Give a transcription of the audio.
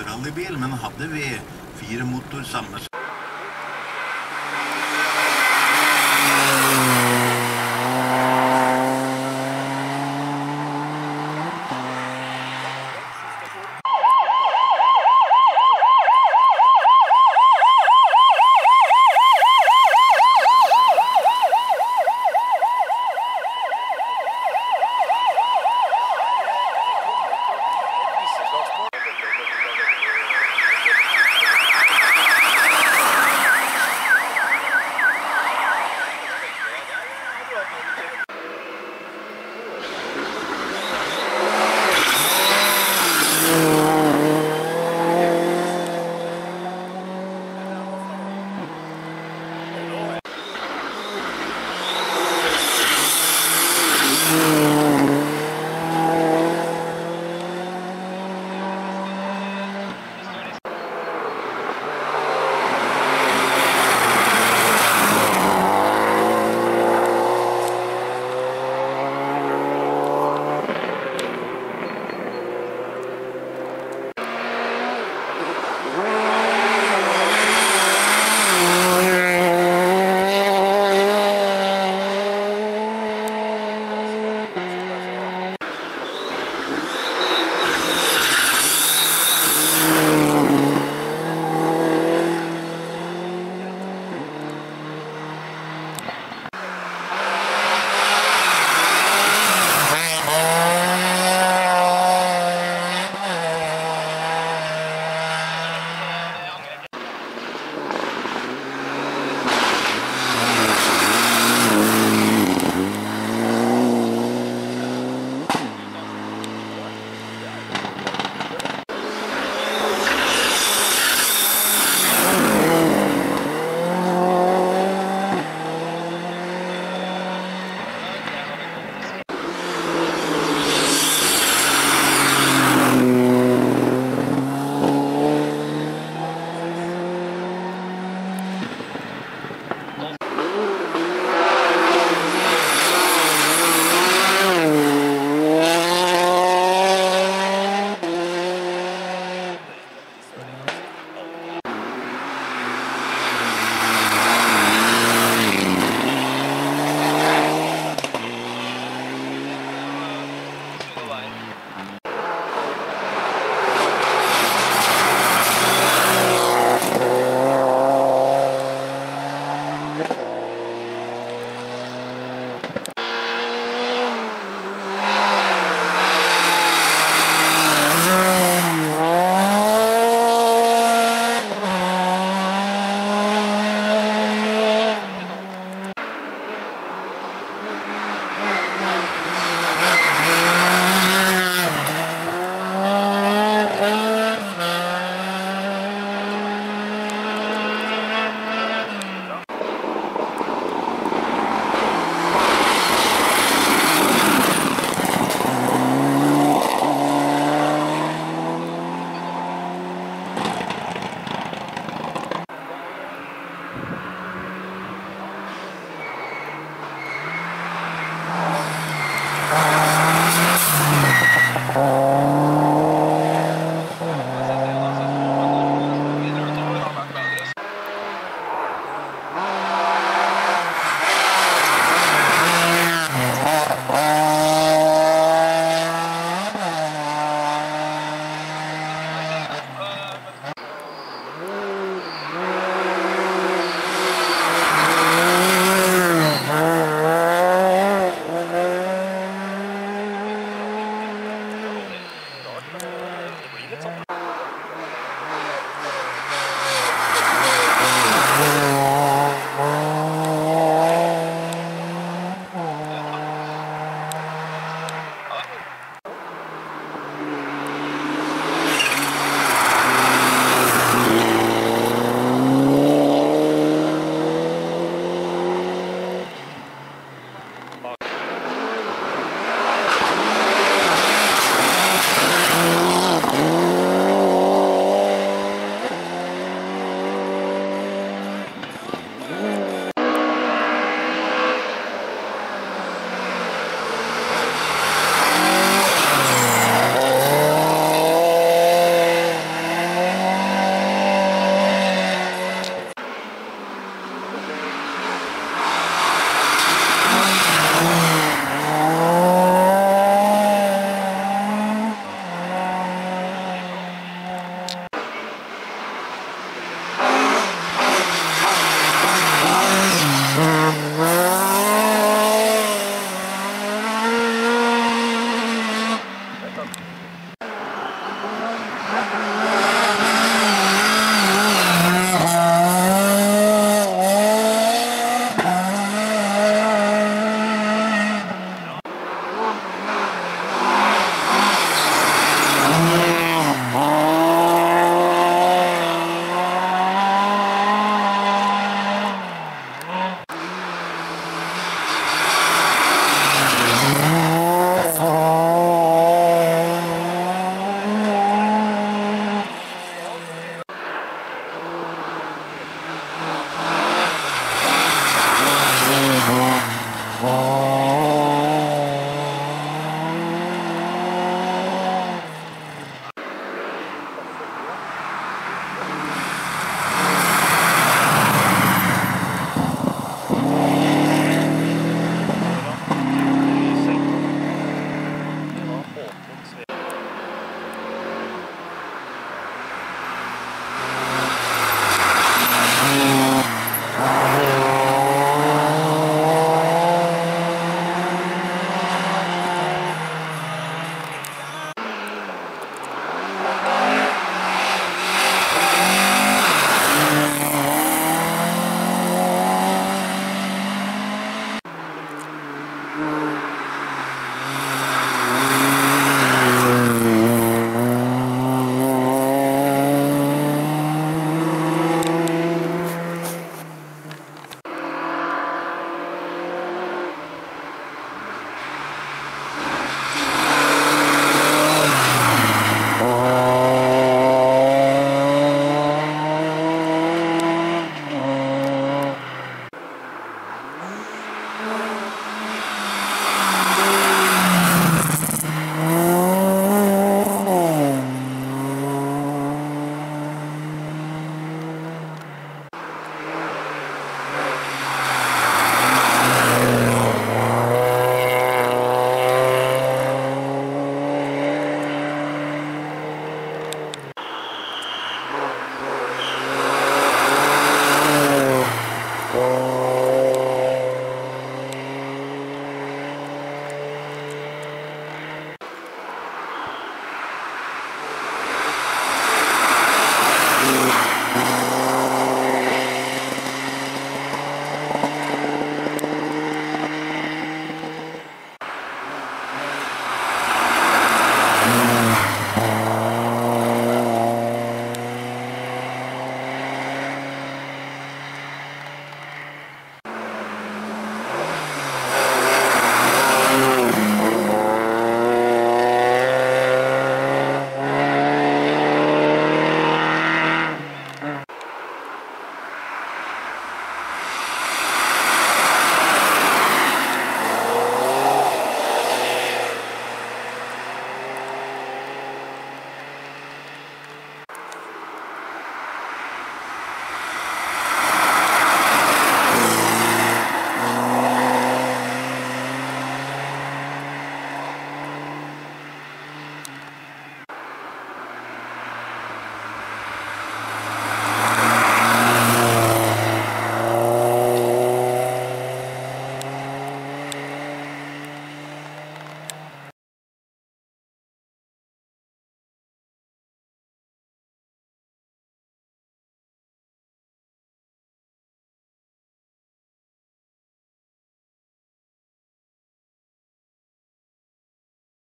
rallybil, men hadde vi fire motor samme